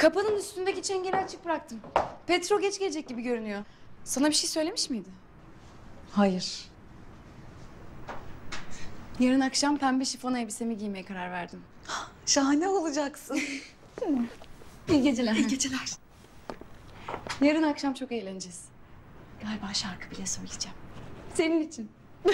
Kapının üstündeki çengeli açık bıraktım. Petro geç gelecek gibi görünüyor. Sana bir şey söylemiş miydi? Hayır. Yarın akşam pembe şifon elbisemi giymeye karar verdim. Şahane olacaksın. İyi geceler. İyi geceler. Yarın akşam çok eğleneceğiz. Galiba şarkı bile söyleyeceğim. Senin için.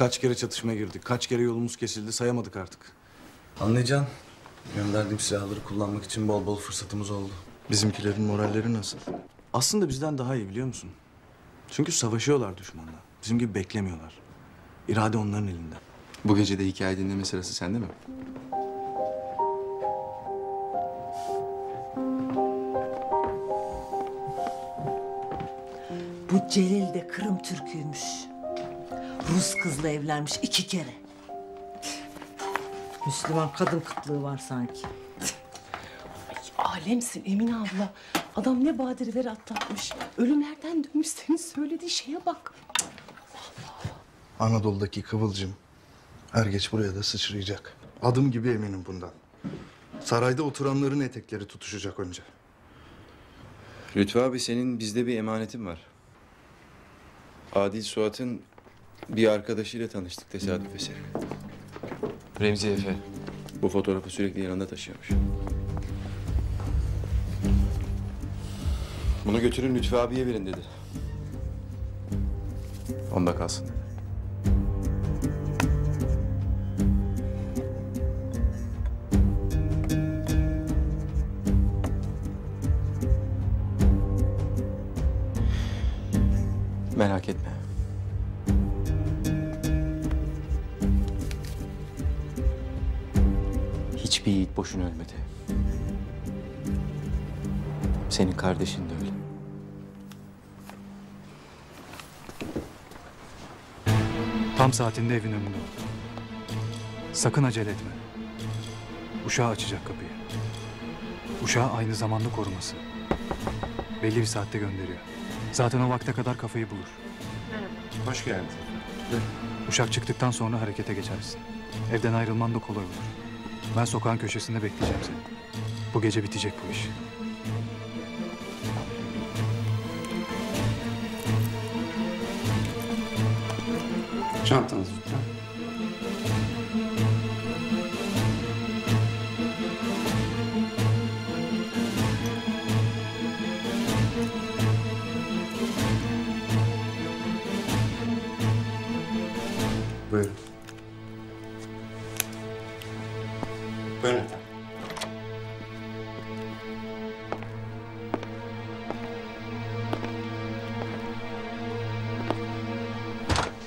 Kaç kere çatışmaya girdik, kaç kere yolumuz kesildi sayamadık artık. Anlayacaksın. Gönderdiğim silahları kullanmak için bol bol fırsatımız oldu. Bizimkilerin moralleri nasıl? Aslında bizden daha iyi biliyor musun? Çünkü savaşıyorlar düşmanla. Bizim gibi beklemiyorlar. İrade onların elinde. Bu gece de hikaye dinleme sırası sende mi? Bu Celil de Kırım Türküymüş. Rus kızla evlenmiş iki kere. Müslüman kadın kıtlığı var sanki. Alemsin Emine abla. Adam ne badireler atlatmış. Ölümlerden dönmüş senin söylediği şeye bak. Anadolu'daki kıvılcım er geç buraya da sıçrayacak. Adım gibi eminim bundan. Sarayda oturanların etekleri tutuşacak önce. Lütfü abi senin bizde bir emanetin var. Adil Suat'ın bir arkadaşıyla tanıştık tesadüf eseri. Remzi Efe. Bu fotoğrafı sürekli yanında taşıyormuş. Bunu götürün Lütfü abiye verin dedi. Onda kalsın dedi. Merak etme. Hiçbir yiğit boşuna ölmedi. Senin kardeşin de öyle. Tam saatinde evin önünde ol. Sakın acele etme. Uşağı açacak kapıyı. Uşağı aynı zamanda koruması. Belli bir saatte gönderiyor. Zaten o vakte kadar kafayı bulur. Hoş geldin. Uşak çıktıktan sonra harekete geçersin. Evden ayrılman da kolay olur. Ben sokağın köşesinde bekleyeceğim seni. Bu gece bitecek bu iş. Çantanız lütfen. Buyurun. Buyurun efendim.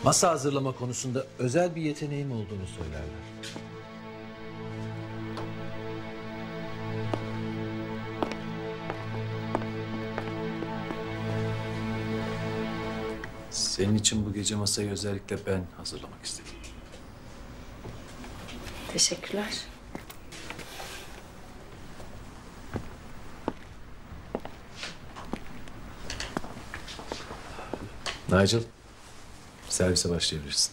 Masa hazırlama konusunda özel bir yeteneğim olduğunu söylerler. Senin için bu gece masayı özellikle ben hazırlamak istedim. Teşekkürler. Nigel, servise başlayabilirsin.